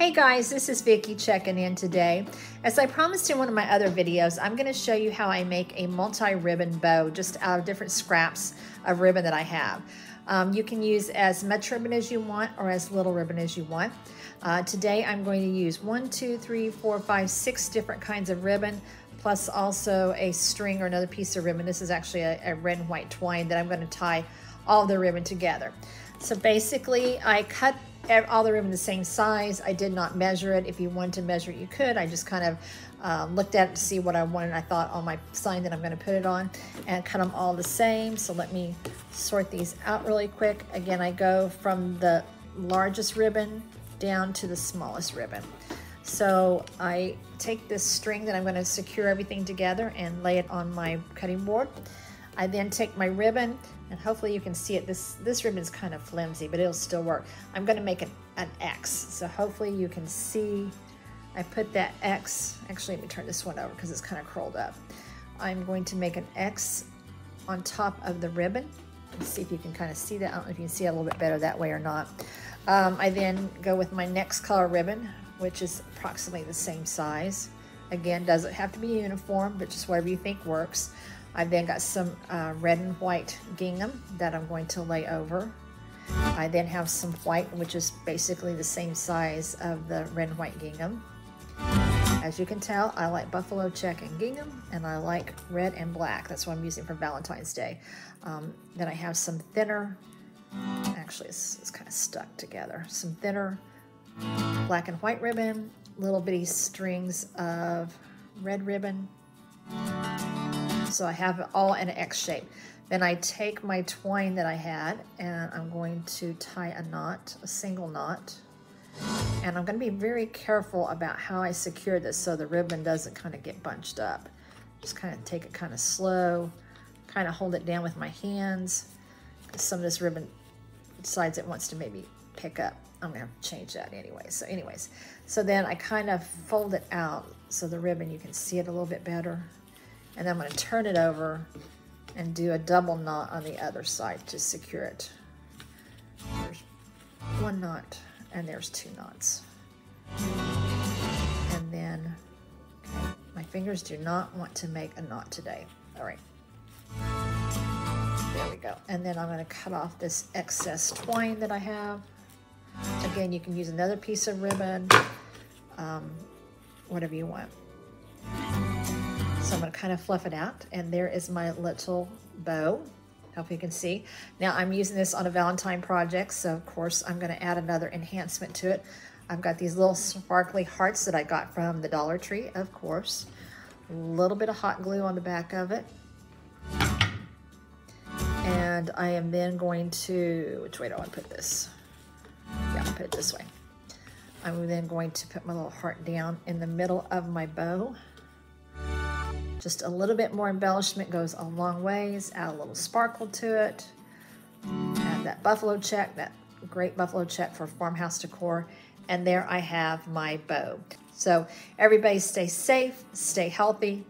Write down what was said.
Hey guys, this is Vicki checking in today. As I promised in one of my other videos, I'm gonna show you how I make a multi-ribbon bow just out of different scraps of ribbon that I have. Um, you can use as much ribbon as you want or as little ribbon as you want. Uh, today I'm going to use one, two, three, four, five, six different kinds of ribbon, plus also a string or another piece of ribbon. This is actually a, a red and white twine that I'm gonna tie all the ribbon together. So basically I cut all the ribbon the same size. I did not measure it. If you wanted to measure it, you could. I just kind of um, looked at it to see what I wanted. I thought on my sign that I'm going to put it on and cut them all the same. So let me sort these out really quick. Again, I go from the largest ribbon down to the smallest ribbon. So I take this string that I'm going to secure everything together and lay it on my cutting board. I then take my ribbon, and hopefully you can see it. This, this ribbon is kind of flimsy, but it'll still work. I'm gonna make an, an X, so hopefully you can see I put that X, actually let me turn this one over because it's kind of curled up. I'm going to make an X on top of the ribbon. Let's see if you can kind of see that. I don't know if you can see it a little bit better that way or not. Um, I then go with my next color ribbon, which is approximately the same size. Again, doesn't have to be uniform, but just whatever you think works. I've then got some uh, red and white gingham that I'm going to lay over. I then have some white, which is basically the same size of the red and white gingham. As you can tell, I like buffalo check and gingham, and I like red and black. That's what I'm using for Valentine's Day. Um, then I have some thinner, actually it's, it's kind of stuck together, some thinner black and white ribbon, little bitty strings of red ribbon, so I have it all in an X shape. Then I take my twine that I had and I'm going to tie a knot, a single knot. And I'm going to be very careful about how I secure this so the ribbon doesn't kind of get bunched up. Just kind of take it kind of slow, kind of hold it down with my hands. Some of this ribbon decides it wants to maybe pick up. I'm going to change that anyway. So anyways, so then I kind of fold it out so the ribbon, you can see it a little bit better. And I'm going to turn it over and do a double knot on the other side to secure it. There's one knot and there's two knots. And then, okay, my fingers do not want to make a knot today. All right. There we go. And then I'm going to cut off this excess twine that I have. Again, you can use another piece of ribbon, um, whatever you want. So I'm to kind of fluff it out. And there is my little bow. Hope you can see. Now I'm using this on a Valentine project. So of course I'm going to add another enhancement to it. I've got these little sparkly hearts that I got from the Dollar Tree, of course. A little bit of hot glue on the back of it. And I am then going to, which way do I put this? Yeah, I'll put it this way. I'm then going to put my little heart down in the middle of my bow. Just a little bit more embellishment goes a long ways. Add a little sparkle to it. Add that buffalo check, that great buffalo check for farmhouse decor. And there I have my bow. So everybody stay safe, stay healthy,